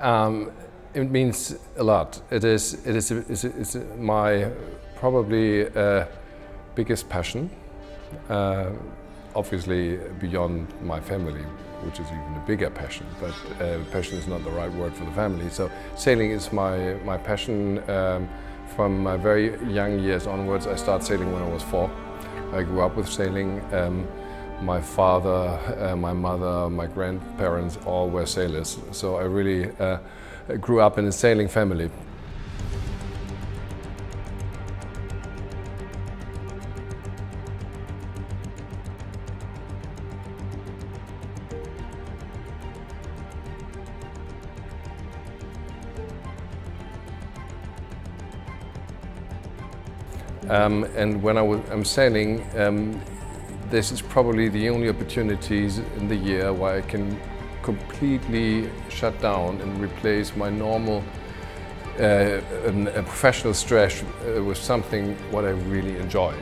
Um, it means a lot. It is, it is, it's, it's my probably uh, biggest passion. Uh, obviously beyond my family, which is even a bigger passion, but uh, passion is not the right word for the family. So sailing is my, my passion. Um, from my very young years onwards, I started sailing when I was four. I grew up with sailing. Um, my father, uh, my mother, my grandparents all were sailors. So I really uh, grew up in a sailing family. Um, and when I am sailing, um, this is probably the only opportunities in the year where I can completely shut down and replace my normal uh, professional stress uh, with something what I really enjoy.